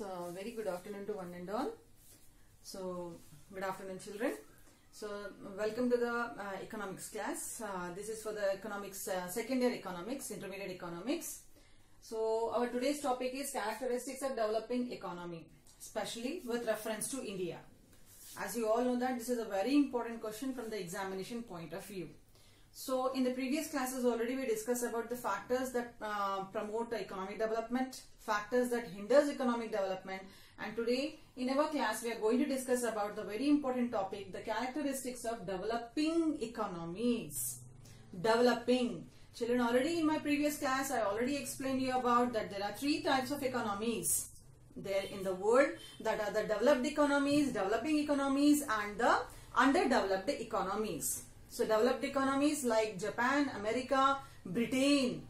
So, very good afternoon to one and all. So, good afternoon, children. So, welcome to the uh, economics class. Uh, this is for the economics, uh, second year economics, intermediate economics. So, our today's topic is characteristics of developing economy, especially with reference to India. As you all know that this is a very important question from the examination point of view. So in the previous classes already we discussed about the factors that uh, promote economic development, factors that hinders economic development and today in our class we are going to discuss about the very important topic the characteristics of developing economies. Developing. Children already in my previous class I already explained you about that there are three types of economies there in the world that are the developed economies, developing economies and the underdeveloped economies. So developed economies like Japan, America, Britain,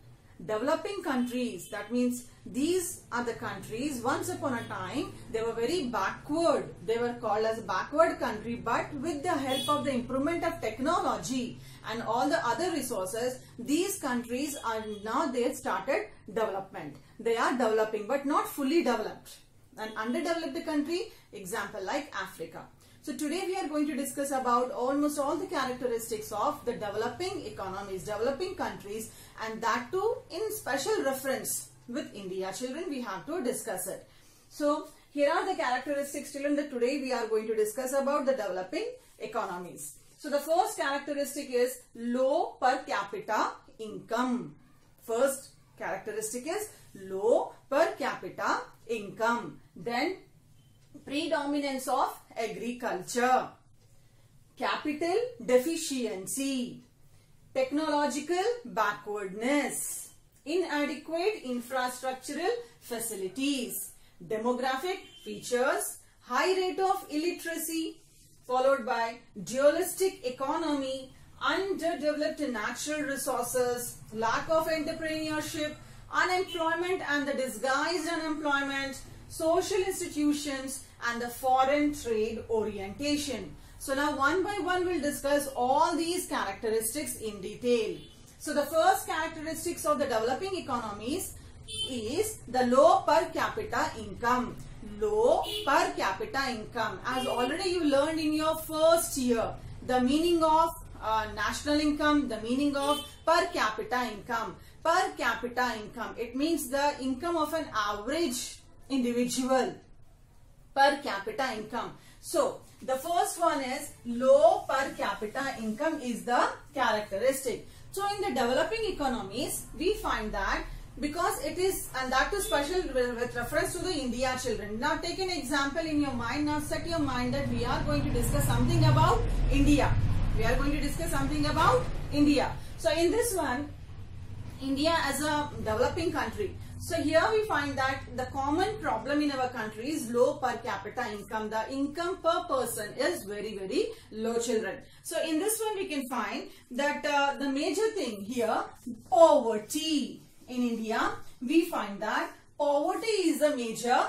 developing countries. That means these are the countries. Once upon a time they were very backward. They were called as backward country but with the help of the improvement of technology and all the other resources these countries are now they started development. They are developing but not fully developed. An underdeveloped country example like africa so today we are going to discuss about almost all the characteristics of the developing economies, developing countries and that too in special reference with India. Children, we have to discuss it. So here are the characteristics children that today we are going to discuss about the developing economies. So the first characteristic is low per capita income. First characteristic is low per capita income. Then predominance of agriculture, capital deficiency, technological backwardness, inadequate infrastructural facilities, demographic features, high rate of illiteracy, followed by dualistic economy, underdeveloped natural resources, lack of entrepreneurship, unemployment and the disguised unemployment, social institutions and the foreign trade orientation. So now one by one we'll discuss all these characteristics in detail. So the first characteristics of the developing economies is the low per capita income. Low per capita income. As already you learned in your first year, the meaning of uh, national income, the meaning of per capita income. Per capita income, it means the income of an average individual per capita income. So, the first one is low per capita income is the characteristic. So, in the developing economies, we find that because it is and that is special with reference to the India children. Now take an example in your mind. Now set your mind that we are going to discuss something about India. We are going to discuss something about India. So in this one, India as a developing country. So here we find that the common problem in our country is low per capita income. The income per person is very very low children. So in this one we can find that uh, the major thing here poverty in India we find that poverty is a major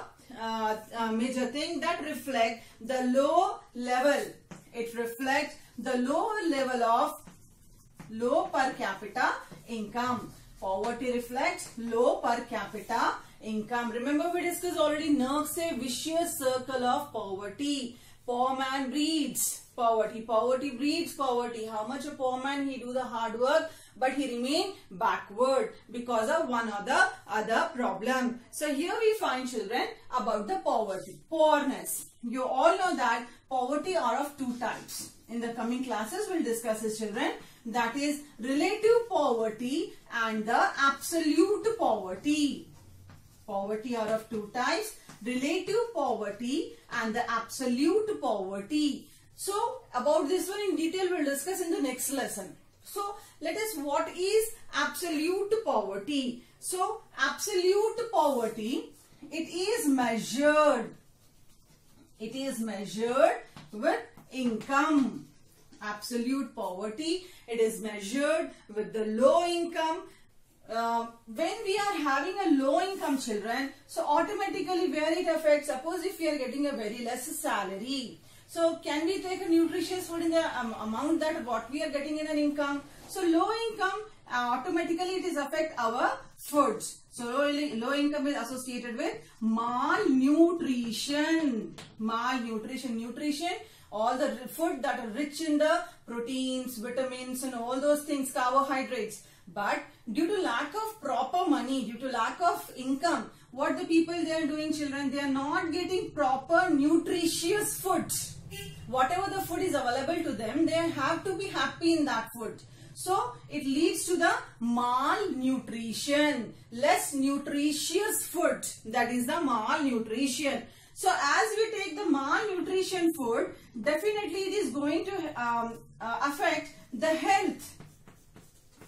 uh, major thing that reflect the low level. It reflects the lower level of low per capita income. Poverty reflects low per capita income. Remember we discussed already Nurkse a vicious circle of poverty. Poor man breeds poverty. Poverty breeds poverty. How much a poor man he do the hard work but he remain backward because of one or the other problem. So here we find children about the poverty. Poorness. You all know that poverty are of two types. In the coming classes we'll discuss this children that is relative poverty and the absolute poverty. Poverty are of two types, relative poverty and the absolute poverty. So, about this one in detail we'll discuss in the next lesson. So, let us what is absolute poverty? So, absolute poverty, it is measured. It is measured with income absolute poverty. It is measured with the low income. Uh, when we are having a low income children, so automatically where it affects, suppose if we are getting a very less salary, so can we take a nutritious food in the um, amount that what we are getting in an income? So low income uh, automatically it is affect our foods. So low, low income is associated with malnutrition. Malnutrition. Nutrition all the food that are rich in the proteins, vitamins and all those things, carbohydrates. But due to lack of proper money, due to lack of income, what the people they are doing children, they are not getting proper nutritious food. Whatever the food is available to them, they have to be happy in that food. So it leads to the malnutrition, less nutritious food. That is the malnutrition. So as we take the malnutrition food, definitely it is going to um, uh, affect the health.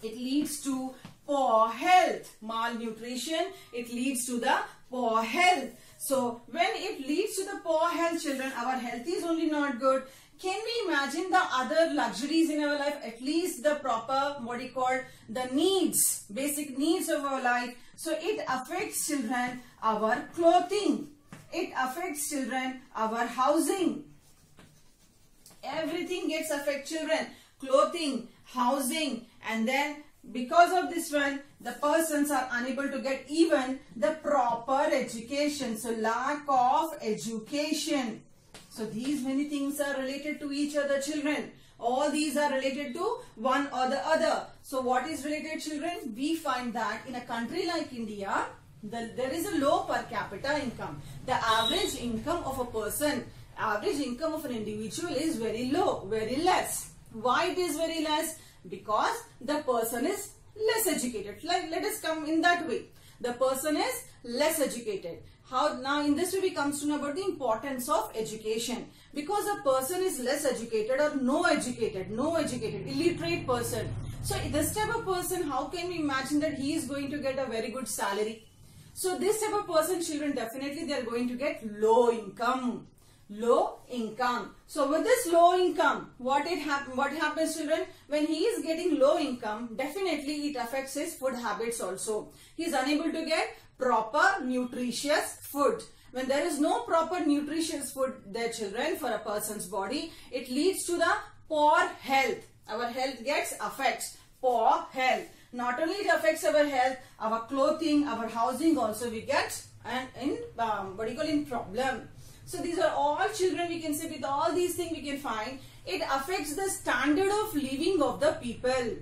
It leads to poor health. Malnutrition, it leads to the poor health. So when it leads to the poor health children, our health is only not good. Can we imagine the other luxuries in our life? At least the proper, what you call, the needs, basic needs of our life. So it affects children, our clothing it affects children, our housing. Everything gets affect children. Clothing, housing and then because of this one, the persons are unable to get even the proper education. So lack of education. So these many things are related to each other children. All these are related to one or the other. So what is related children? We find that in a country like India, the, there is a low per capita income. The average income of a person, average income of an individual is very low, very less. Why it is very less? Because the person is less educated. Like, let us come in that way. The person is less educated. How now in this way we comes to know about the importance of education. Because a person is less educated or no educated, no educated, illiterate person. So this type of person, how can we imagine that he is going to get a very good salary? So this type of person, children, definitely they are going to get low income. Low income. So with this low income, what it happen? What happens, children? When he is getting low income, definitely it affects his food habits also. He is unable to get proper nutritious food. When there is no proper nutritious food there, children, for a person's body, it leads to the poor health. Our health gets affects. Poor health not only it affects our health, our clothing, our housing also we get and in um, what do you call in problem. So these are all children we can say with all these things we can find it affects the standard of living of the people.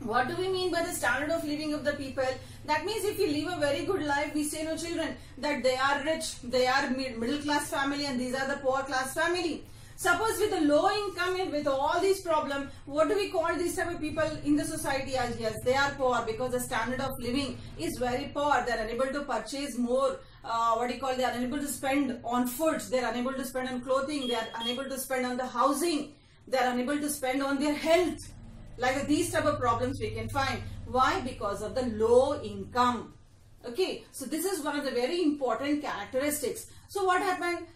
What do we mean by the standard of living of the people? That means if we live a very good life, we say no children that they are rich, they are middle class family and these are the poor class family. Suppose with a low income and with all these problems, what do we call these type of people in the society as? Yes, they are poor because the standard of living is very poor. They are unable to purchase more, uh, what do you call, they are unable to spend on foods. They are unable to spend on clothing. They are unable to spend on the housing. They are unable to spend on their health. Like these type of problems we can find. Why? Because of the low income. Okay, so this is one of the very important characteristics. So what happened?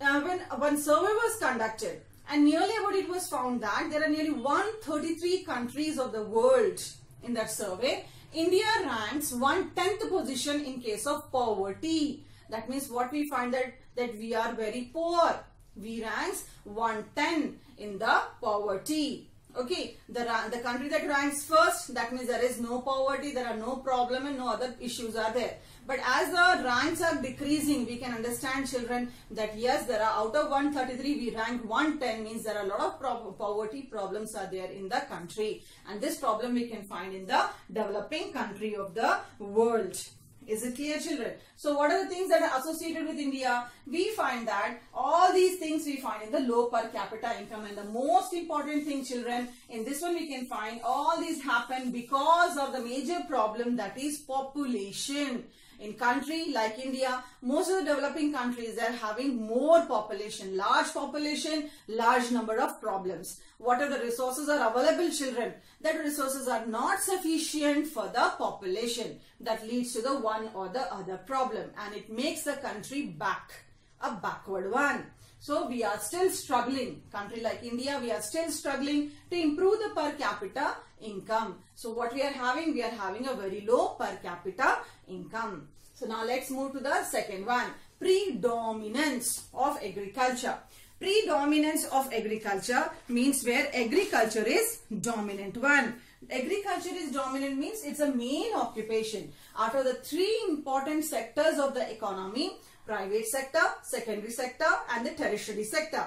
Uh, when one survey was conducted and nearly about it was found that there are nearly 133 countries of the world in that survey. India ranks 110th position in case of poverty. That means what we find that, that we are very poor. We ranks 110 in the poverty. Okay, the, the country that ranks first, that means there is no poverty, there are no problem and no other issues are there. But as the ranks are decreasing, we can understand children that yes, there are out of 133, we rank 110 means there are a lot of pro poverty problems are there in the country. And this problem we can find in the developing country of the world. Is it clear children? So what are the things that are associated with India? We find that all these things we find in the low per capita income and the most important thing children in this one we can find all these happen because of the major problem that is population in country like India, most of the developing countries are having more population, large population, large number of problems. What are the resources are available children? That resources are not sufficient for the population. That leads to the one or the other problem and it makes the country back, a backward one. So we are still struggling. Country like India, we are still struggling to improve the per capita income. So what we are having, we are having a very low per capita income. So now let's move to the second one. Predominance of agriculture. Predominance of agriculture means where agriculture is dominant one. Agriculture is dominant means it's a main occupation. Out of the three important sectors of the economy, private sector, secondary sector and the tertiary sector.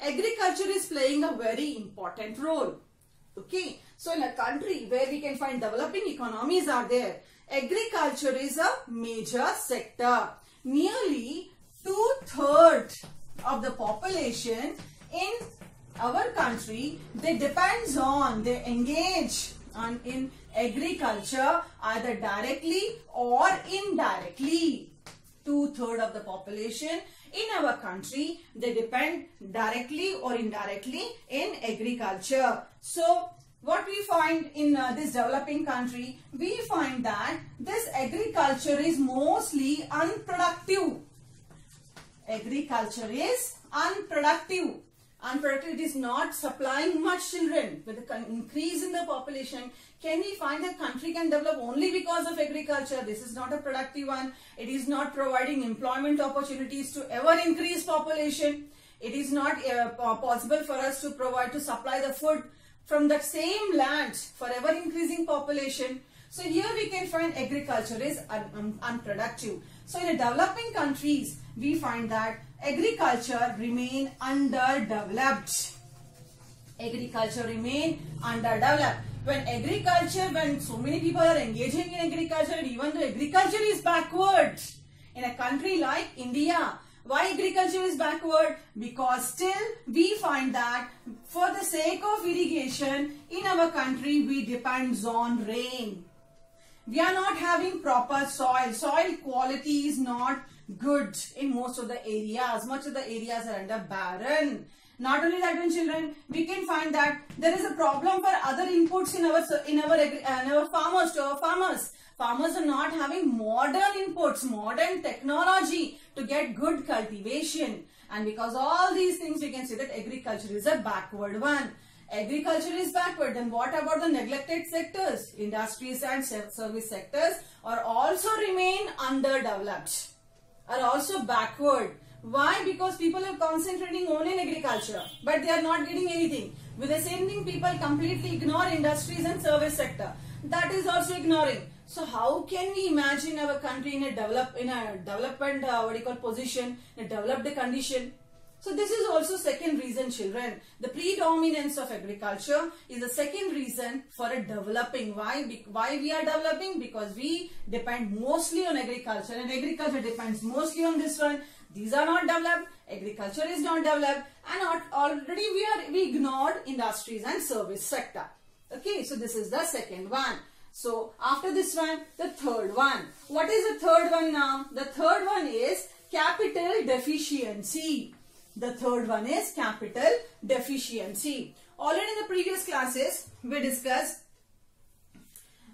Agriculture is playing a very important role. Okay, so in a country where we can find developing economies are there, agriculture is a major sector. Nearly two-thirds of the population in our country, they depends on, they engage on in agriculture either directly or indirectly. Two-thirds of the population in our country, they depend directly or indirectly in agriculture. So, what we find in uh, this developing country, we find that this agriculture is mostly unproductive. Agriculture is unproductive. Unproductive, is not supplying much children. With the increase in the population, can we find that country can develop only because of agriculture? This is not a productive one. It is not providing employment opportunities to ever increase population. It is not uh, possible for us to provide to supply the food from that same land for ever increasing population. So here we can find agriculture is un un unproductive. So in developing countries, we find that agriculture remain underdeveloped. Agriculture remain underdeveloped. When agriculture, when so many people are engaging in agriculture even though agriculture is backward, in a country like India, why agriculture is backward? Because still we find that for the sake of irrigation in our country we depend on rain. We are not having proper soil. Soil quality is not good in most of the areas. Much of the areas are under barren. Not only that, when children, we can find that there is a problem for other inputs in our in our uh, in our farmers to our farmers. Farmers are not having modern inputs, modern technology to get good cultivation. And because all these things, we can say that agriculture is a backward one. Agriculture is backward. Then what about the neglected sectors? Industries and service sectors are also remain underdeveloped, are also backward. Why? Because people are concentrating only in agriculture, but they are not getting anything. With the same thing, people completely ignore industries and service sector. That is also ignoring. So how can we imagine our country in a develop in a development uh, what do you call position, in a developed condition? So this is also second reason children. The predominance of agriculture is the second reason for a developing. Why? Be why we are developing? Because we depend mostly on agriculture and agriculture depends mostly on this one. These are not developed. Agriculture is not developed and already we are we ignored industries and service sector. Okay, so this is the second one. So after this one, the third one. What is the third one now? The third one is capital deficiency. The third one is capital deficiency. Already in the previous classes, we discussed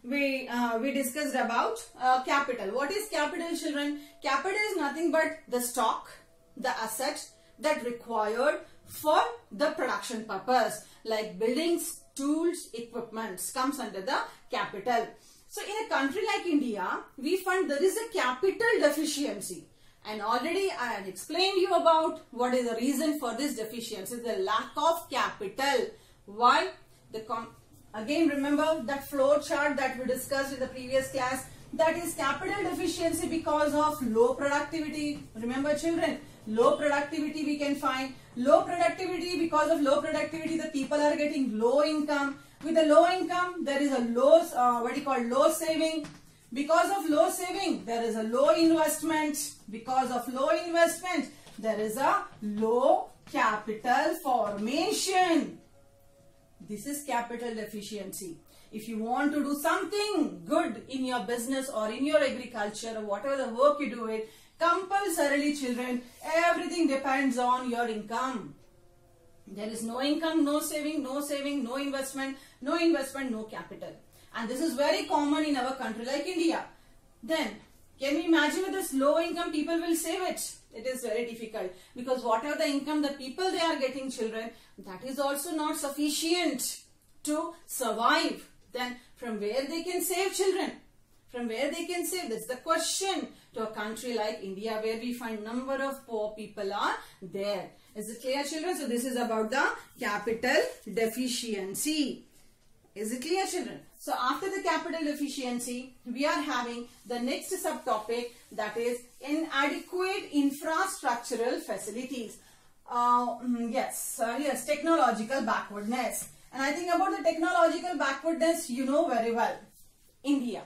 we uh, we discussed about uh, capital. What is capital, children? Capital is nothing but the stock, the asset that required for the production purpose, like buildings, tools, equipments comes under the capital. So in a country like India, we find there is a capital deficiency. And already I have explained you about what is the reason for this deficiency, the lack of capital. Why? The Again remember that flow chart that we discussed in the previous class. That is capital deficiency because of low productivity. Remember children, low productivity we can find low productivity because of low productivity the people are getting low income. With a low income there is a low uh, what do you call low saving. Because of low saving there is a low investment. Because of low investment there is a low capital formation. This is capital deficiency. If you want to do something good in your business or in your agriculture or whatever the work you do it Compulsorily children, everything depends on your income. There is no income, no saving, no saving, no investment, no investment, no capital. And this is very common in our country like India. Then, can you imagine with this low income people will save it? It is very difficult because whatever the income the people they are getting children, that is also not sufficient to survive. Then from where they can save children? From where they can save? That's the question to a country like India where we find number of poor people are there. Is it clear children? So this is about the capital deficiency. Is it clear children? So after the capital deficiency, we are having the next subtopic that is inadequate infrastructural facilities. Uh, mm, yes, uh, yes, technological backwardness. And I think about the technological backwardness, you know very well. India.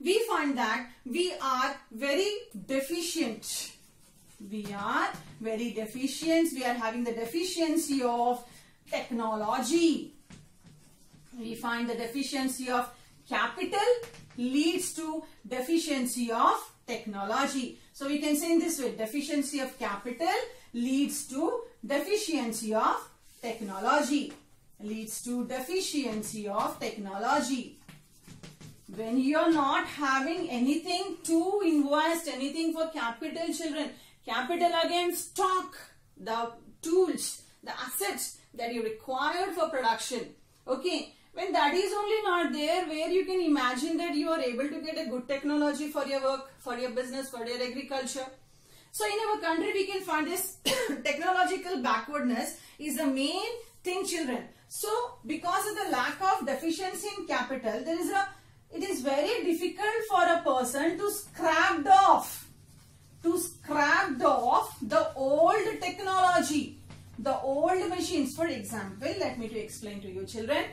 We find that we are very deficient we are very deficient. We are having the deficiency of technology. We find the deficiency of capital leads to deficiency of technology. So we can say in this way, deficiency of capital leads to deficiency of technology. Leads to deficiency of technology. When you are not having anything to invest, anything for capital children, Capital again stock, the tools, the assets that you require for production. Okay, when that is only not there where you can imagine that you are able to get a good technology for your work, for your business, for your agriculture. So in our country we can find this technological backwardness is the main thing children. So because of the lack of deficiency in capital there is a it is very difficult for a person to scrap off to scrap off the old technology, the old machines. For example, let me to explain to you children.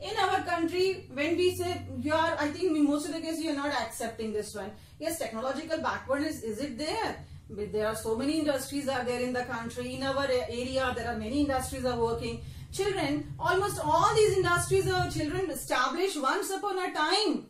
In our country, when we say you are, I think most of the cases you are not accepting this one. Yes, technological backwardness, is it there? There are so many industries are there in the country. In our area, there are many industries are working. Children, almost all these industries are children established once upon a time.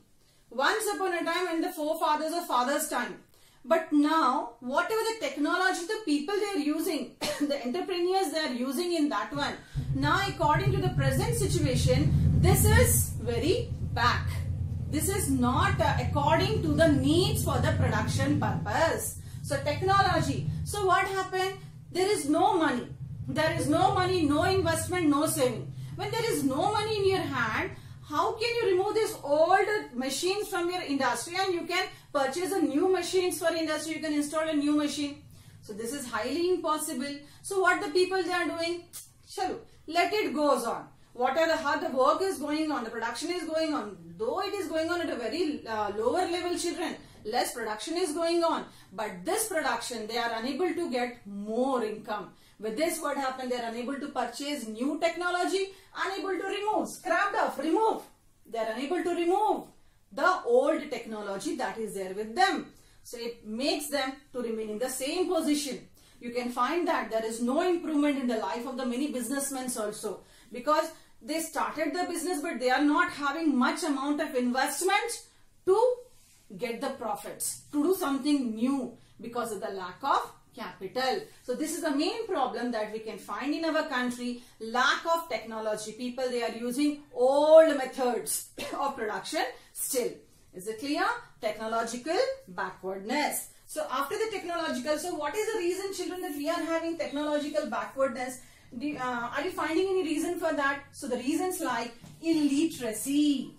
Once upon a time in the forefathers or fathers' time. But now, whatever the technology, the people they are using, the entrepreneurs they are using in that one, now according to the present situation, this is very back. This is not uh, according to the needs for the production purpose. So technology. So what happened? There is no money. There is no money, no investment, no saving. When there is no money in your hand, how can you remove these old machines from your industry and you can purchase a new machines for industry, you can install a new machine. So this is highly impossible. So what the people they are doing? Shall let it goes on. What are the how the work is going on, the production is going on. Though it is going on at a very uh, lower level children, less production is going on. But this production, they are unable to get more income. With this, what happened? They are unable to purchase new technology, unable to remove, scrapped off, remove. They are unable to remove the old technology that is there with them. So it makes them to remain in the same position. You can find that there is no improvement in the life of the many businessmen also because they started the business but they are not having much amount of investment to get the profits, to do something new because of the lack of capital. So this is the main problem that we can find in our country. Lack of technology. People, they are using old methods of production still. Is it clear? Technological backwardness. So after the technological, so what is the reason children that we are having technological backwardness? Uh, are you finding any reason for that? So the reasons like illiteracy.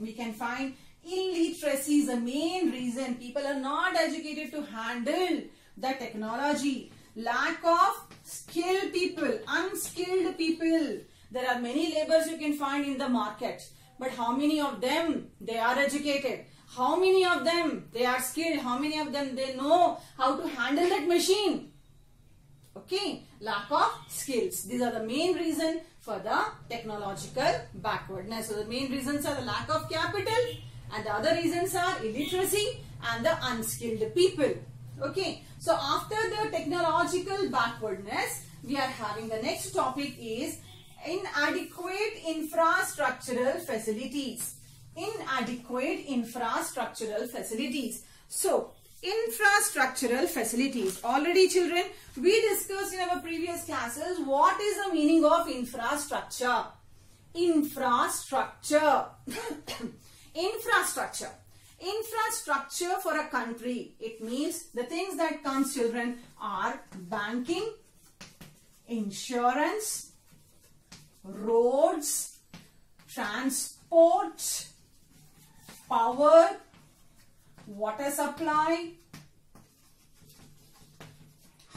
We can find illiteracy is the main reason. People are not educated to handle the technology. Lack of skilled people, unskilled people. There are many laborers you can find in the market. But how many of them, they are educated? How many of them, they are skilled? How many of them, they know how to handle that machine? Okay, lack of skills. These are the main reason for the technological backwardness. So the main reasons are the lack of capital and the other reasons are illiteracy and the unskilled people. Okay, so after the technological backwardness, we are having the next topic is inadequate infrastructural facilities. Inadequate infrastructural facilities. So, infrastructural facilities. Already children, we discussed in our previous classes what is the meaning of infrastructure. Infrastructure. infrastructure. Infrastructure for a country. It means the things that comes children are banking, insurance, roads, transport, power, water supply,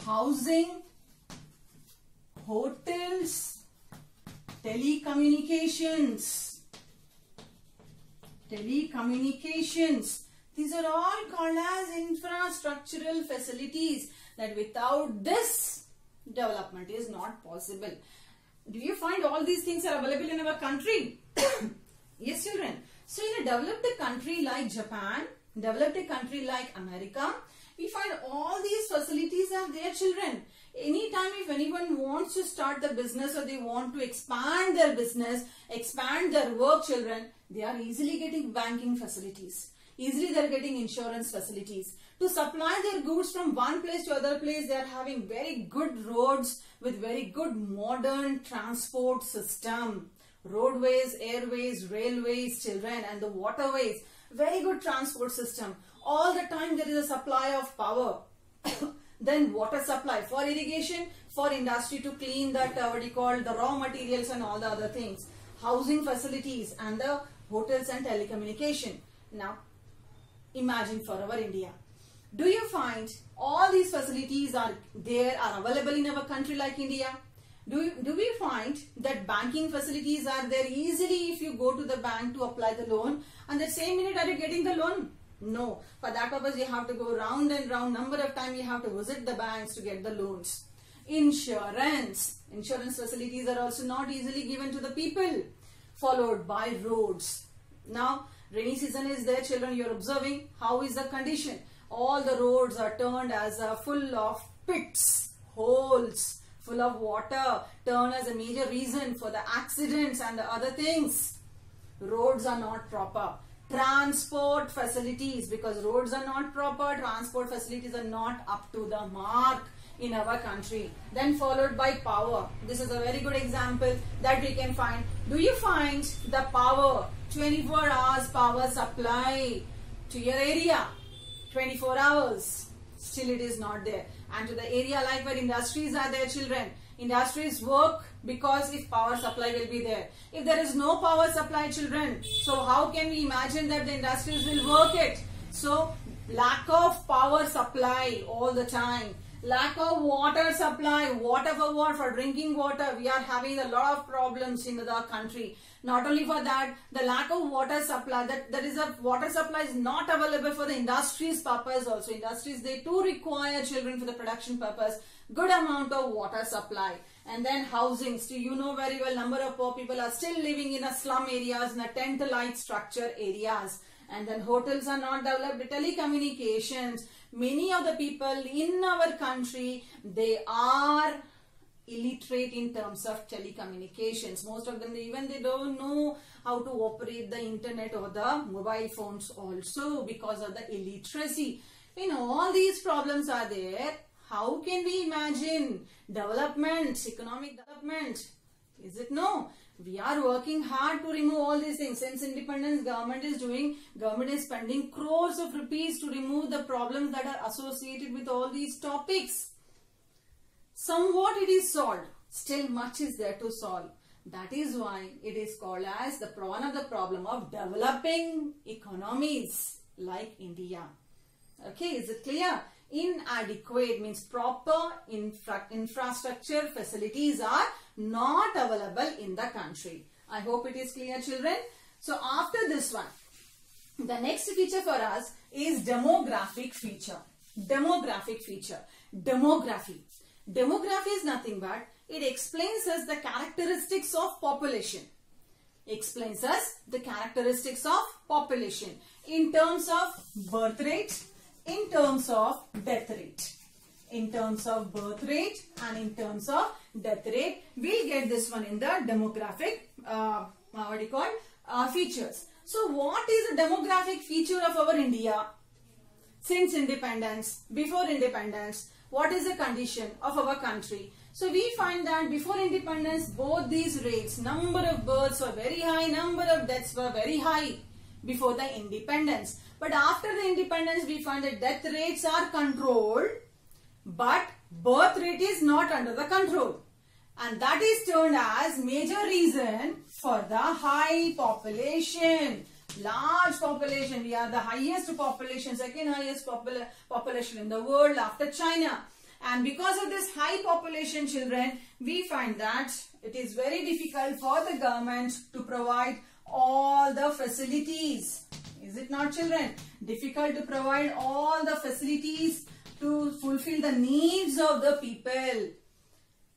housing, hotels, telecommunications, telecommunications. These are all called as infrastructural facilities that without this development is not possible. Do you find all these things are available in our country? yes children. So in a developed country like Japan, developed a country like America, we find all these facilities are there children. Anytime if anyone wants to start the business or they want to expand their business, expand their work children, they are easily getting banking facilities. Easily they are getting insurance facilities. To supply their goods from one place to other place, they are having very good roads with very good modern transport system. Roadways, airways, railways, children and the waterways. Very good transport system. All the time there is a supply of power. then water supply for irrigation, for industry to clean that uh, what you call the raw materials and all the other things. Housing facilities and the hotels and telecommunication. Now imagine for our India. Do you find all these facilities are there are available in our country like India? Do, do we find that banking facilities are there easily if you go to the bank to apply the loan and the same minute are you getting the loan? No. For that purpose you have to go round and round number of time you have to visit the banks to get the loans. Insurance. Insurance facilities are also not easily given to the people. Followed by roads. Now rainy season is there children you are observing how is the condition. All the roads are turned as a full of pits holes full of water. Turn as a major reason for the accidents and the other things. Roads are not proper. Transport facilities because roads are not proper transport facilities are not up to the mark in our country. Then followed by power. This is a very good example that we can find. Do you find the power 24 hours power supply to your area? 24 hours. Still it is not there. And to the area like where industries are there children industries work because if power supply will be there. If there is no power supply children so how can we imagine that the industries will work it? So lack of power supply all the time. Lack of water supply water for what for drinking water we are having a lot of problems in the country. Not only for that the lack of water supply that there is a water supply is not available for the industries purpose also. Industries they too require children for the production purpose good amount of water supply. And then housing so you know very well number of poor people are still living in a slum areas in a tent like structure areas and then hotels are not developed. Telecommunications many of the people in our country they are illiterate in terms of telecommunications. Most of them even they don't know how to operate the internet or the mobile phones also because of the illiteracy. You know all these problems are there. How can we imagine development economic development? Is it no we are working hard to remove all these things. Since independence government is doing government is spending crores of rupees to remove the problems that are associated with all these topics. Somewhat it is solved. Still much is there to solve. That is why it is called as the one of the problem of developing economies like india. Okay is it clear? Inadequate means proper infra infrastructure facilities are not available in the country. I hope it is clear children. So after this one, the next feature for us is demographic feature. Demographic feature. Demography. Demography is nothing but it explains us the characteristics of population. Explains us the characteristics of population in terms of birth rate, in terms of death rate. In terms of birth rate and in terms of death rate. We'll get this one in the demographic, uh, what do you call, uh, features. So what is the demographic feature of our India? Since independence, before independence, what is the condition of our country? So we find that before independence, both these rates, number of births were very high, number of deaths were very high before the independence. But after the independence, we find that death rates are controlled, but birth rate is not under the control. And that is termed as major reason for the high population. Large population. We are the highest population, second highest popula population in the world after China. And because of this high population children, we find that it is very difficult for the government to provide all the facilities. Is it not children? Difficult to provide all the facilities to fulfill the needs of the people.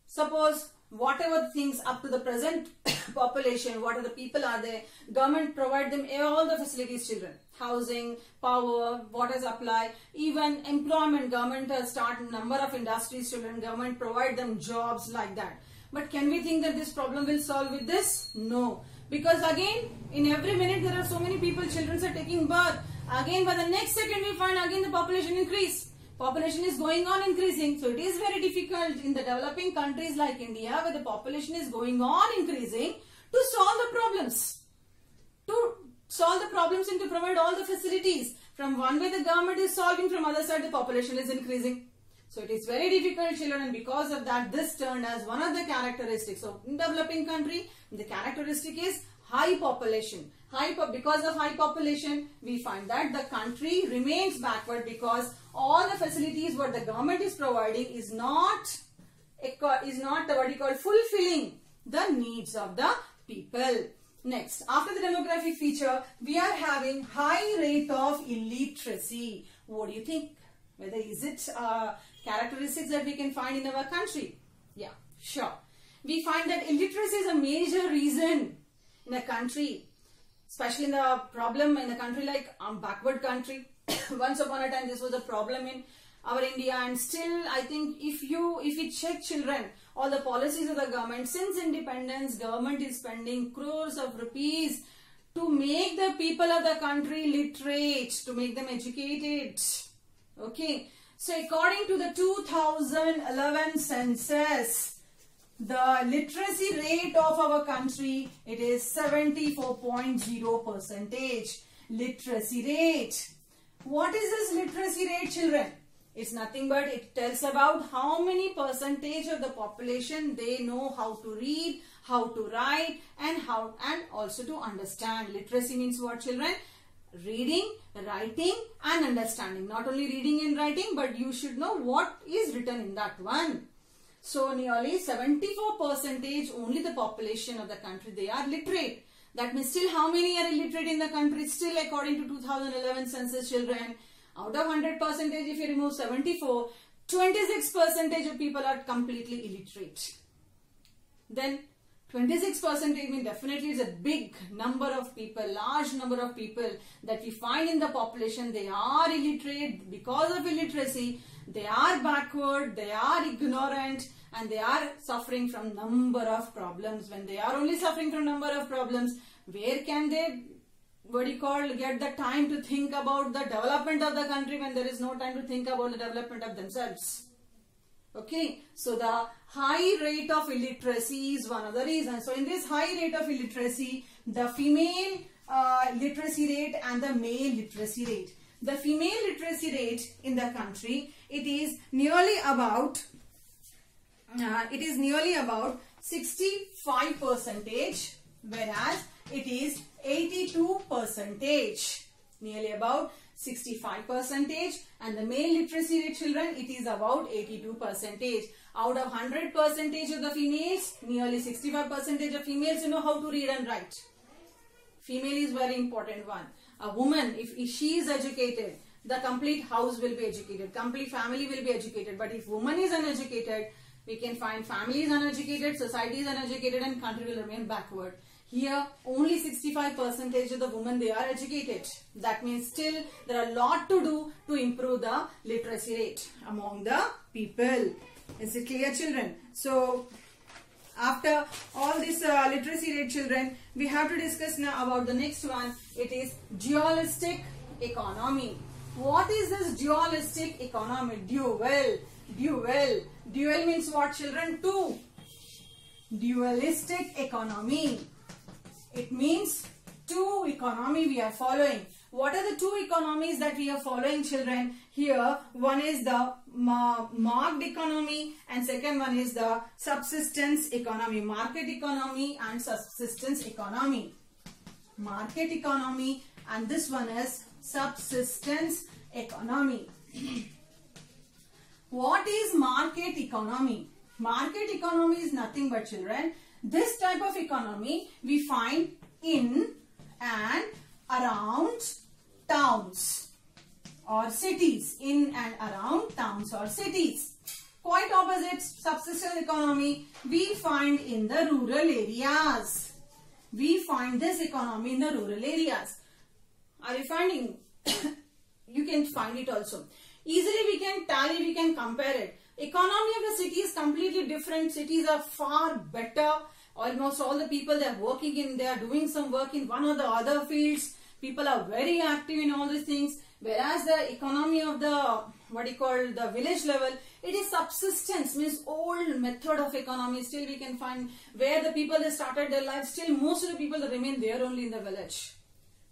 Suppose whatever things up to the present population, what are the people are there, government provide them all the facilities children. Housing, power, water supply, even employment, government has start number of industries children, government provide them jobs like that. But can we think that this problem will solve with this? No. Because again, in every minute there are so many people, children are taking birth. Again, by the next second we find again the population increase population is going on increasing. So it is very difficult in the developing countries like India where the population is going on increasing to solve the problems. To solve the problems and to provide all the facilities. From one way the government is solving, from other side the population is increasing. So it is very difficult children and because of that this turned as one of the characteristics. In developing country the characteristic is high population. High because of high population we find that the country remains backward because all the facilities what the government is providing is not is not what you call fulfilling the needs of the people. Next, after the demographic feature, we are having high rate of illiteracy. What do you think? Whether is it uh, characteristics that we can find in our country? Yeah, sure. We find that illiteracy is a major reason in a country, especially in the problem in a country like um, backward country once upon a time this was a problem in our India and still I think if you if you check children all the policies of the government since independence government is spending crores of rupees to make the people of the country literate to make them educated. Okay? So according to the 2011 census the literacy rate of our country it is 74.0 percentage literacy rate what is this literacy rate children? It's nothing but it tells about how many percentage of the population they know how to read, how to write and how and also to understand. Literacy means what children? Reading, writing and understanding. Not only reading and writing but you should know what is written in that one. So nearly 74 percentage only the population of the country they are literate. That means still how many are illiterate in the country? Still according to 2011 census children, out of 100 percentage if you remove 74, 26 percentage of people are completely illiterate. Then 26 percentage mean definitely is a big number of people, large number of people that we find in the population. They are illiterate because of illiteracy. They are backward, they are ignorant and they are suffering from number of problems. When they are only suffering from number of problems, where can they what do you call get the time to think about the development of the country when there is no time to think about the development of themselves? Okay so the high rate of illiteracy is one of the reasons. So in this high rate of illiteracy the female uh, literacy rate and the male literacy rate. The female literacy rate in the country it is nearly about uh, it is nearly about 65 percentage whereas it is 82 percentage. Nearly about 65 percentage. And the male literacy rate children it is about 82 percentage. Out of 100 percentage of the females nearly 65 percentage of females you know how to read and write. Female is very important one. A woman if, if she is educated the complete house will be educated complete family will be educated but if woman is uneducated we can find families uneducated, societies uneducated and country will remain backward. Here only 65 percentage of the women they are educated. That means still there are a lot to do to improve the literacy rate among the people. Is it clear children? So after all this uh, literacy rate children, we have to discuss now about the next one. It is dualistic economy. What is this dualistic economy? Dual. Dual. Dual means what children? Two. Dualistic economy. It means two economy we are following. What are the two economies that we are following children? Here one is the market economy and second one is the subsistence economy. Market economy and subsistence economy. Market economy and this one is subsistence economy. What is market economy? Market economy is nothing but children. This type of economy we find in and around towns or cities. In and around towns or cities. Quite opposite subsistence economy we find in the rural areas. We find this economy in the rural areas. Are you finding? you can find it also. Easily we can tally, we can compare it. Economy of the city is completely different. Cities are far better. Almost all the people they are working in, they are doing some work in one or the other fields. People are very active in all these things. Whereas the economy of the what you call the village level, it is subsistence, means old method of economy. Still we can find where the people they started their life. Still most of the people remain there only in the village.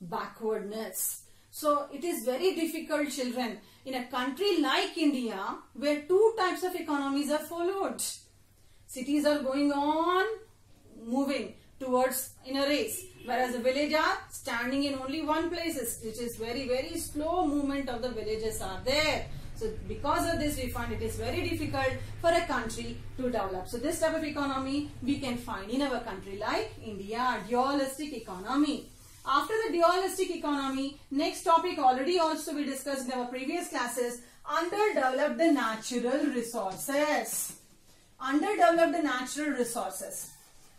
Backwardness. So it is very difficult children in a country like India where two types of economies are followed. Cities are going on moving towards in a race whereas the villages are standing in only one places which is very very slow movement of the villages are there. So because of this we find it is very difficult for a country to develop. So this type of economy we can find in our country like India, dualistic economy. After the dualistic economy, next topic already also we discussed in our previous classes, underdeveloped the natural resources. Underdeveloped the natural resources.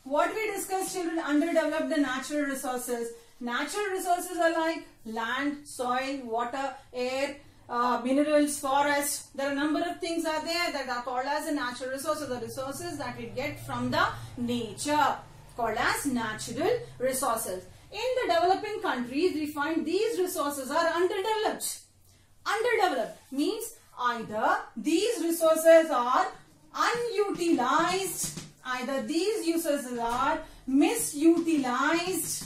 What we discussed children, underdeveloped the natural resources. Natural resources are like land, soil, water, air, uh, minerals, forests. There are a number of things are there that are called as the natural resources, the resources that we get from the nature called as natural resources. In the developing countries, we find these resources are underdeveloped. Underdeveloped means either these resources are unutilized, either these resources are misutilized,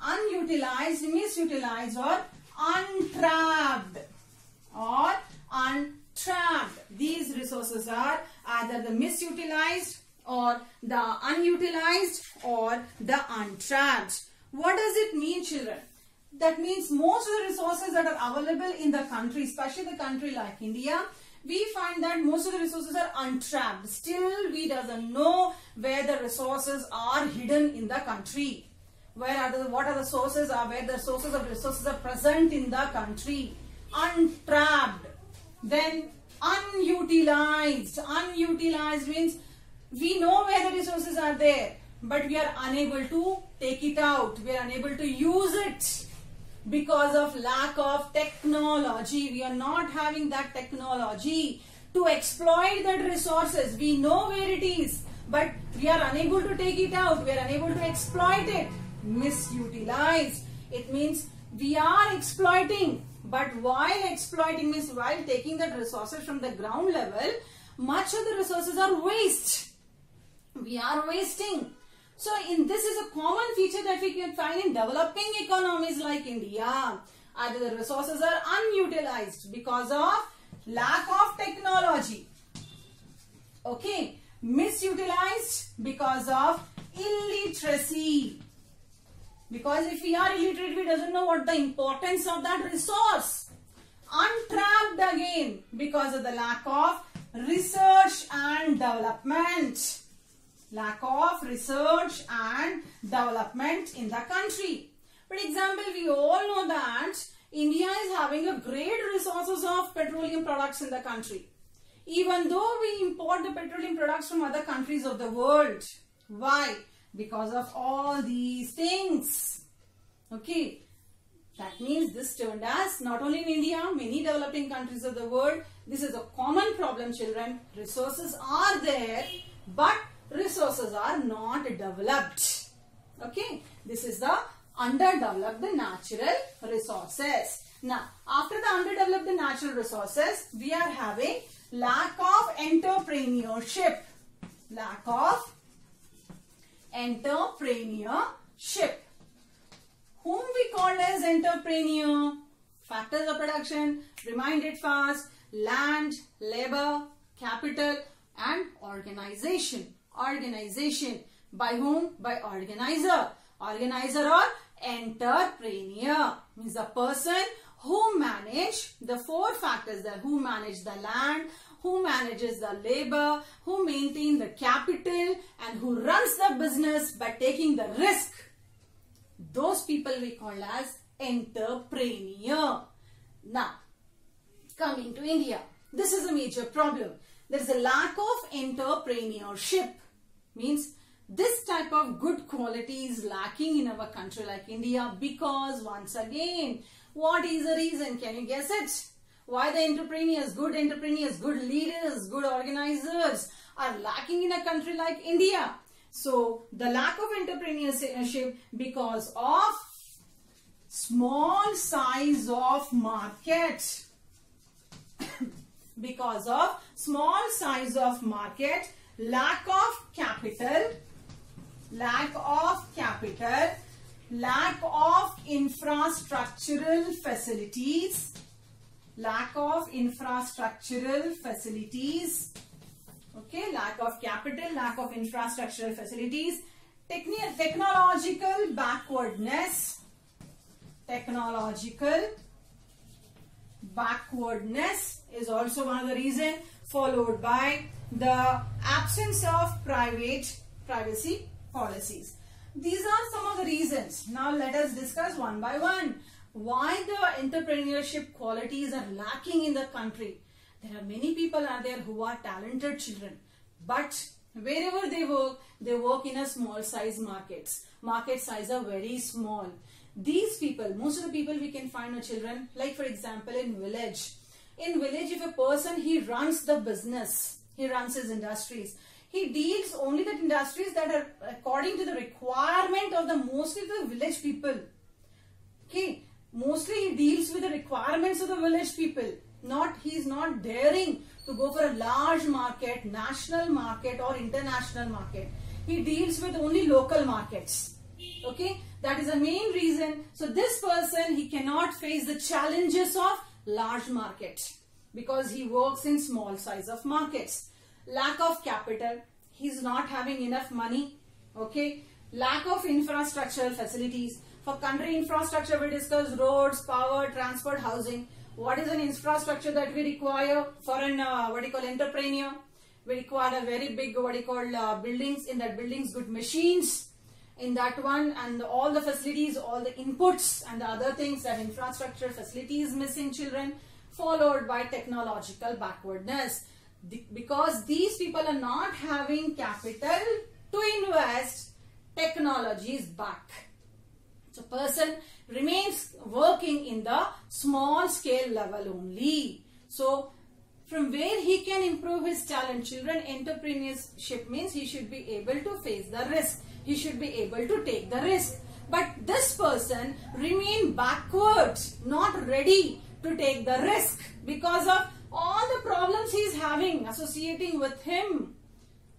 unutilized, misutilized or untrapped or untrapped. These resources are either the misutilized or the unutilized or the untrapped. What does it mean children? That means most of the resources that are available in the country, especially the country like India, we find that most of the resources are untrapped. Still, we doesn't know where the resources are hidden in the country. Where are the, what are the sources are, where the sources of resources are present in the country. Untrapped. Then unutilized. Unutilized means we know where the resources are there but we are unable to take it out. We are unable to use it because of lack of technology. We are not having that technology to exploit that resources. We know where it is but we are unable to take it out. We are unable to exploit it. Misutilize. It means we are exploiting but while exploiting means while taking that resources from the ground level much of the resources are waste we are wasting. So in this is a common feature that we can find in developing economies like India. Either the resources are unutilized because of lack of technology. Okay. Misutilized because of illiteracy. Because if we are illiterate, we doesn't know what the importance of that resource. Untrapped again because of the lack of research and development lack of research and development in the country. For example, we all know that India is having a great resources of petroleum products in the country. Even though we import the petroleum products from other countries of the world. Why? Because of all these things. Okay. That means this turned as not only in India, many developing countries of the world, this is a common problem children. Resources are there but resources are not developed. Okay, this is the underdeveloped natural resources. Now, after the underdeveloped natural resources, we are having lack of entrepreneurship. Lack of entrepreneurship. Whom we call as entrepreneur? Factors of production, remind it fast, land, labor, capital and organization organization. By whom? By organizer. Organizer or entrepreneur means the person who manage the four factors that who manage the land who manages the labor who maintain the capital and who runs the business by taking the risk those people we call as entrepreneur now coming to india this is a major problem there is a lack of entrepreneurship means this type of good quality is lacking in our country like India because once again, what is the reason? Can you guess it? Why the entrepreneurs, good entrepreneurs, good leaders, good organizers are lacking in a country like India? So, the lack of entrepreneurship because of small size of market. because of small size of market, lack of capital, lack of capital, lack of infrastructural facilities, lack of infrastructural facilities, okay, lack of capital, lack of infrastructural facilities, Techni technological backwardness, technological backwardness is also one of the reason followed by the absence of private privacy policies. These are some of the reasons. Now let us discuss one by one. Why the entrepreneurship qualities are lacking in the country. There are many people out there who are talented children. But wherever they work, they work in a small size markets. Market size are very small. These people, most of the people we can find are children, like for example in village. In village, if a person, he runs the business, he runs his industries he deals only the industries that are according to the requirement of the mostly the village people. Okay, mostly he deals with the requirements of the village people. Not he is not daring to go for a large market, national market or international market. He deals with only local markets. Okay, that is the main reason. So this person he cannot face the challenges of large market because he works in small size of markets. Lack of capital he's not having enough money okay? Lack of infrastructural facilities. For country infrastructure we discuss roads power transport housing. What is an infrastructure that we require for an uh, what do you call entrepreneur? We require a very big what do you call uh, buildings. In that buildings good machines in that one and all the facilities all the inputs and the other things that infrastructure facilities missing children followed by technological backwardness. Because these people are not having capital to invest technology is back. So person remains working in the small scale level only. So from where he can improve his talent children entrepreneurship means he should be able to face the risk he should be able to take the risk but this person remain backwards not ready to take the risk because of all the problems he is having associating with him.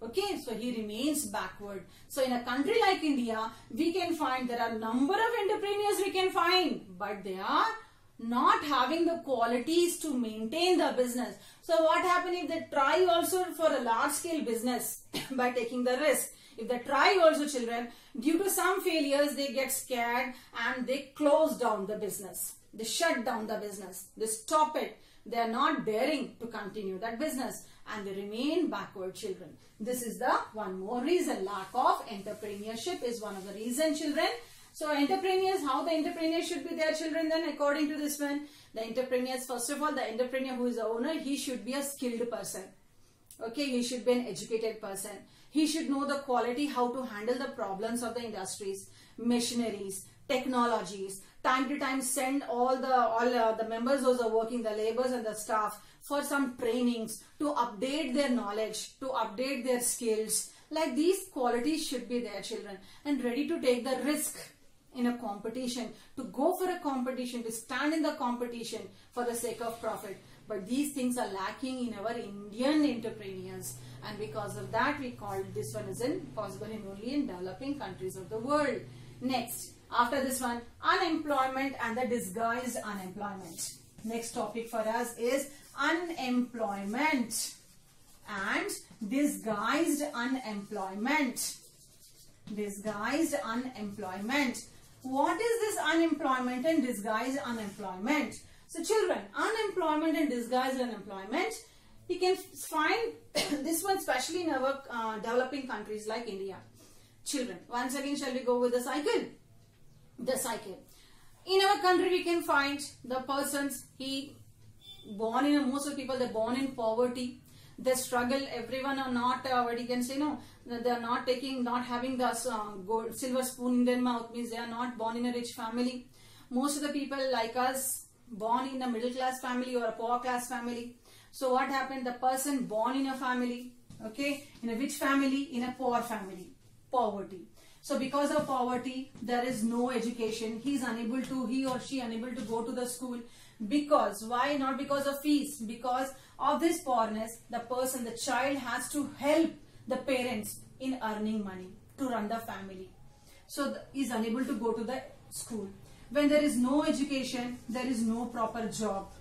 Okay, so he remains backward. So in a country like India, we can find there are a number of entrepreneurs we can find, but they are not having the qualities to maintain the business. So what happen if they try also for a large scale business by taking the risk? If they try also children, due to some failures, they get scared and they close down the business. They shut down the business. They stop it. They are not daring to continue that business and they remain backward children. This is the one more reason. Lack of entrepreneurship is one of the reason children. So entrepreneurs, how the entrepreneurs should be their children then according to this one? The entrepreneurs, first of all, the entrepreneur who is the owner, he should be a skilled person. Okay, he should be an educated person. He should know the quality, how to handle the problems of the industries, machineries, technologies, time to time send all the all uh, the members those are working the laborers and the staff for some trainings to update their knowledge to update their skills. Like these qualities should be their children and ready to take the risk in a competition to go for a competition to stand in the competition for the sake of profit. But these things are lacking in our indian entrepreneurs and because of that we call this one is impossible in only in developing countries of the world next after this one, unemployment and the disguised unemployment. Next topic for us is unemployment and disguised unemployment. Disguised unemployment. What is this unemployment and disguised unemployment? So children, unemployment and disguised unemployment, you can find this one especially in our uh, developing countries like India. Children, once again shall we go with the cycle? The cycle. In our country we can find the persons, he born in, most of the people they're born in poverty. They struggle, everyone are not, uh, what you can say, no, they are not taking, not having the uh, gold, silver spoon in their mouth, means they are not born in a rich family. Most of the people like us, born in a middle class family or a poor class family. So what happened? The person born in a family, okay, in a rich family, in a poor family, poverty. So because of poverty, there is no education. He is unable to, he or she unable to go to the school. Because, why? Not because of fees. Because of this poorness, the person, the child has to help the parents in earning money to run the family. So is unable to go to the school. When there is no education, there is no proper job.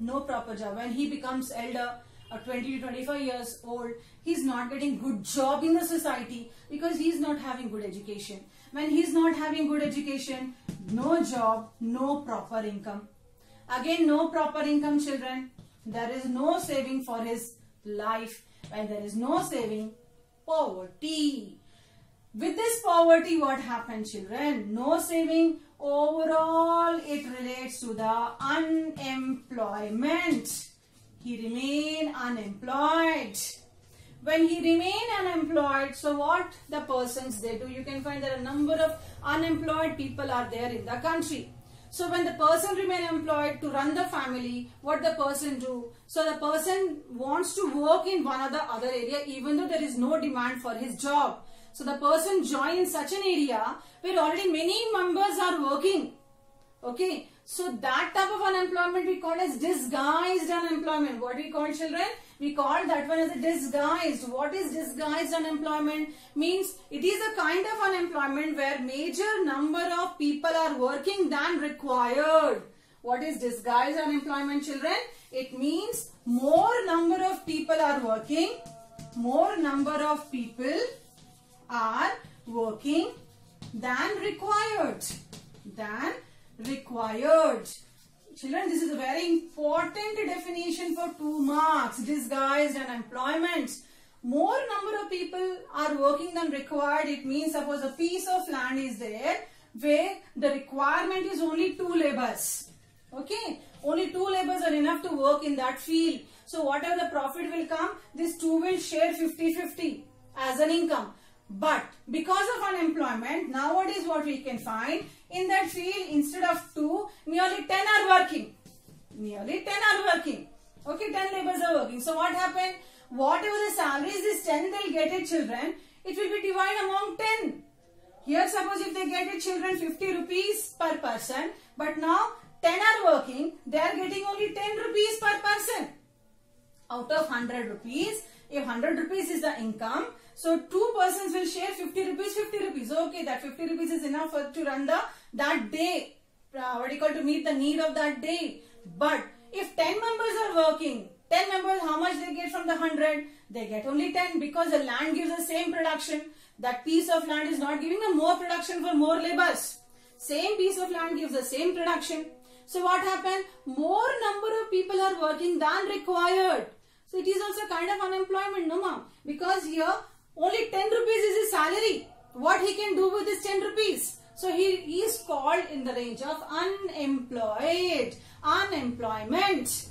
No proper job. When he becomes elder, or 20 to 25 years old, he's not getting good job in the society because he's not having good education. When he's not having good education, no job, no proper income. Again, no proper income children. There is no saving for his life. When there is no saving, poverty. With this poverty, what happens children? No saving. Overall, it relates to the unemployment. He remain unemployed. When he remain unemployed, so what the persons they do? You can find that a number of unemployed people are there in the country. So when the person remain employed to run the family, what the person do? So the person wants to work in one or the other area even though there is no demand for his job. So the person join in such an area where already many members are working. Okay. So that type of unemployment we call as disguised unemployment. What we call children? We call that one as a disguised. What is disguised unemployment? Means it is a kind of unemployment where major number of people are working than required. What is disguised unemployment children? It means more number of people are working. More number of people are working than required. Than required. Children, this is a very important definition for two marks, disguised unemployment. More number of people are working than required. It means suppose a piece of land is there where the requirement is only two laborers. Okay, only two laborers are enough to work in that field. So whatever the profit will come, these two will share 50-50 as an income. But because of unemployment, nowadays what we can find, in that field instead of 2, nearly 10 are working. Nearly 10 are working. Okay, 10 laborers are working. So what happened? Whatever the salaries this 10 they'll get it children, it will be divided among 10. Here suppose if they get it children 50 rupees per person, but now 10 are working, they are getting only 10 rupees per person. Out of 100 rupees, if 100 rupees is the income, so two persons will share 50 rupees, 50 rupees. Okay, that 50 rupees is enough for, to run the that day. Uh, what do you call to meet the need of that day. But if 10 members are working, 10 members, how much they get from the 100? They get only 10 because the land gives the same production. That piece of land is not giving a more production for more labors. Same piece of land gives the same production. So what happened? More number of people are working than required. So it is also kind of unemployment, no ma'am? Because here only 10 rupees is his salary. What he can do with this 10 rupees? So he is called in the range of unemployed. Unemployment.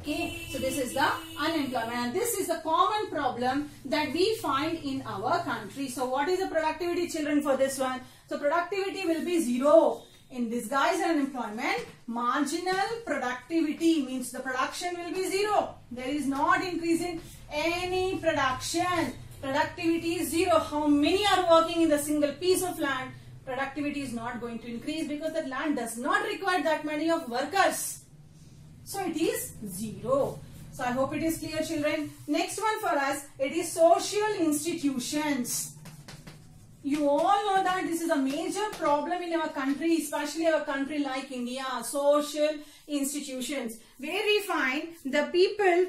Okay, so this is the unemployment and this is the common problem that we find in our country. So what is the productivity children for this one? So productivity will be zero. In disguise disguised unemployment, marginal productivity means the production will be zero. There is not increase in any production. Productivity is zero. How many are working in the single piece of land? Productivity is not going to increase because that land does not require that many of workers. So it is zero. So I hope it is clear children. Next one for us, it is social institutions. You all know that this is a major problem in our country, especially our country like India, social institutions, where we find the people,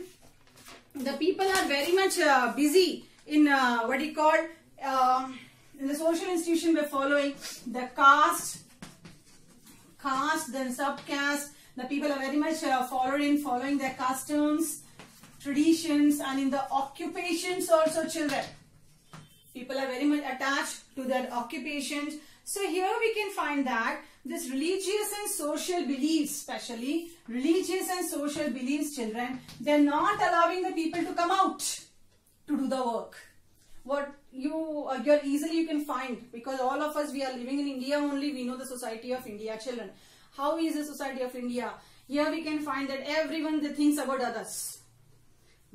the people are very much uh, busy in uh, what you call, uh, in the social institution we're following the caste, caste, then subcaste, The people are very much uh, following, following their customs, traditions and in the occupations also children. People are very much attached to their occupations. So here we can find that this religious and social beliefs, especially religious and social beliefs children, they're not allowing the people to come out to do the work. What you, uh, you're easily you can find because all of us, we are living in India only, we know the society of India children. How is the society of India? Here we can find that everyone they thinks about others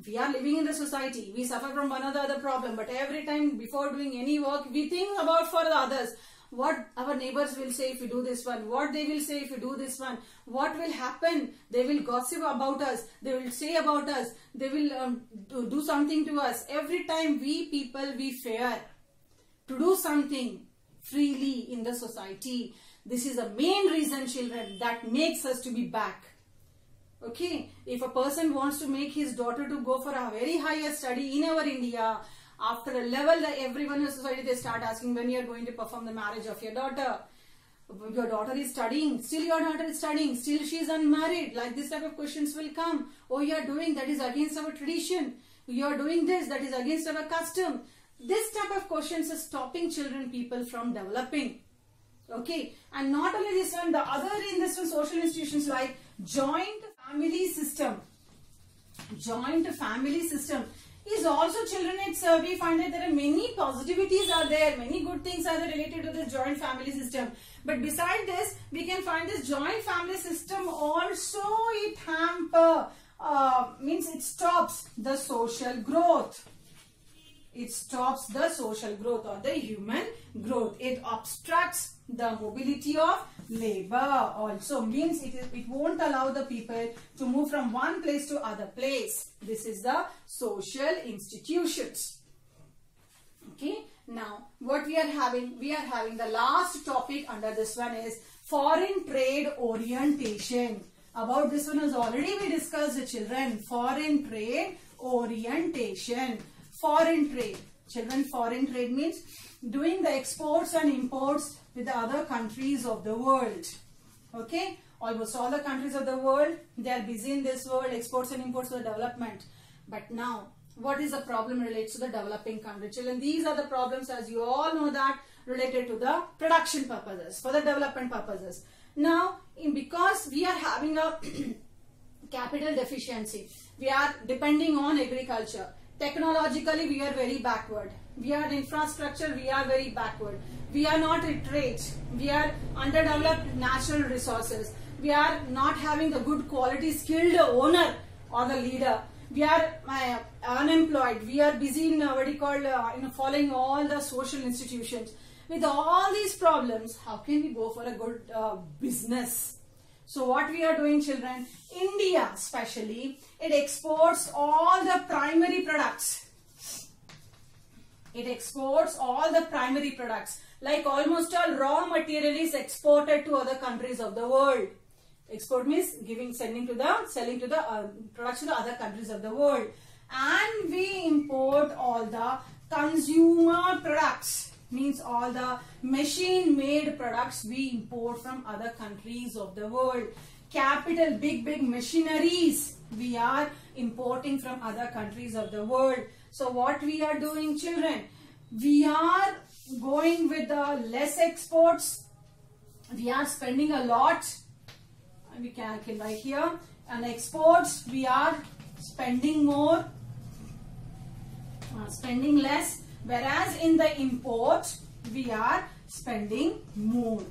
we are living in the society we suffer from one or the other problem but every time before doing any work we think about for the others. What our neighbors will say if we do this one what they will say if we do this one what will happen? They will gossip about us they will say about us they will um, do, do something to us. Every time we people we fear to do something freely in the society. This is the main reason children that makes us to be back Okay, if a person wants to make his daughter to go for a very higher study in our India, after a level that everyone in society they start asking when you are going to perform the marriage of your daughter. Your daughter is studying, still your daughter is studying, still she is unmarried. Like this type of questions will come. Oh, you are doing that is against our tradition. You are doing this that is against our custom. This type of questions is stopping children people from developing. Okay, and not only this one, the other in this one social institutions like joint system. Joint family system is also children it's uh, we find that there are many positivities are there many good things are related to this joint family system but beside this we can find this joint family system also it hamper uh, means it stops the social growth it stops the social growth or the human growth it obstructs the mobility of labor also means it, is, it won't allow the people to move from one place to other place. This is the social institutions. Okay. Now, what we are having, we are having the last topic under this one is foreign trade orientation. About this one has already we discussed the children. Foreign trade orientation. Foreign trade. Children, foreign trade means doing the exports and imports with the other countries of the world. Okay, almost all the countries of the world, they are busy in this world, exports and imports for development. But now, what is the problem related to the developing country? Children, these are the problems as you all know that related to the production purposes, for the development purposes. Now, in, because we are having a capital deficiency, we are depending on agriculture. Technologically, we are very backward. We are infrastructure, we are very backward. We are not literate. We are underdeveloped natural resources. We are not having the good quality skilled owner or the leader. We are uh, unemployed. We are busy in uh, what you call uh, in following all the social institutions. With all these problems, how can we go for a good uh, business? So what we are doing children, India especially, it exports all the primary products. It exports all the primary products. Like almost all raw material is exported to other countries of the world. Export means giving, sending to the, selling to the uh, products to the other countries of the world. And we import all the consumer products means all the machine made products we import from other countries of the world capital big big machineries we are importing from other countries of the world so what we are doing children we are going with the less exports we are spending a lot we can, can write here and exports we are spending more uh, spending less whereas in the import we are spending more.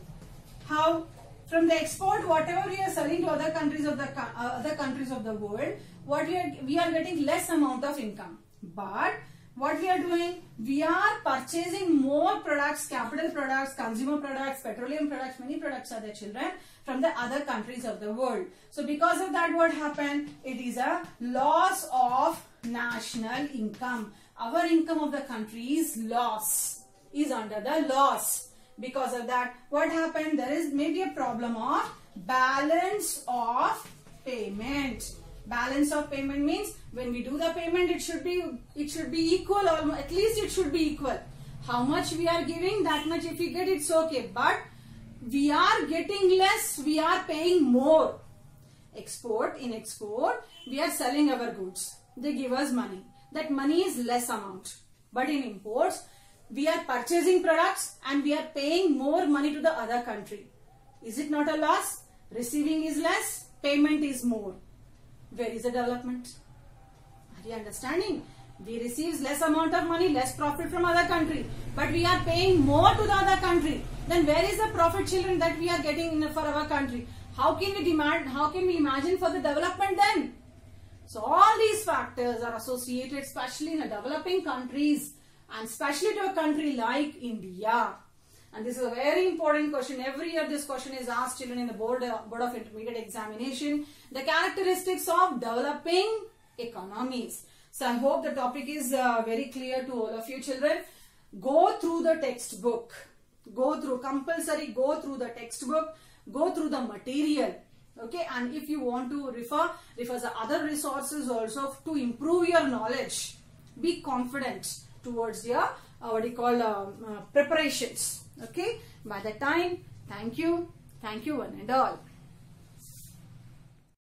How? From the export, whatever we are selling to other countries of the uh, other countries of the world, what we are we are getting less amount of income. But what we are doing, we are purchasing more products, capital products, consumer products, petroleum products, many products are the children from the other countries of the world. So because of that what happened? It is a loss of national income. Our income of the country is loss, is under the loss. Because of that, what happened? There is maybe a problem of balance of payment balance of payment means when we do the payment it should be it should be equal or at least it should be equal how much we are giving that much if we get it's okay but we are getting less we are paying more export, in export, we are selling our goods. They give us money. That money is less amount. But in imports, we are purchasing products and we are paying more money to the other country. Is it not a loss? Receiving is less, payment is more. Where is the development? Are you understanding? We receive less amount of money, less profit from other country, but we are paying more to the other country. Then where is the profit, children, that we are getting for our country? How can we demand? How can we imagine for the development then? So all these factors are associated, especially in the developing countries, and especially to a country like India. And this is a very important question. Every year this question is asked children in the board, uh, board of intermediate examination. The characteristics of developing economies. So I hope the topic is uh, very clear to all of you children. Go through the textbook. Go through, compulsory go through the textbook. Go through the material. Okay, and if you want to refer, refer the other resources also to improve your knowledge. Be confident towards your, uh, what do you call, um, uh, preparations. Okay, by the time, thank you. Thank you one and all.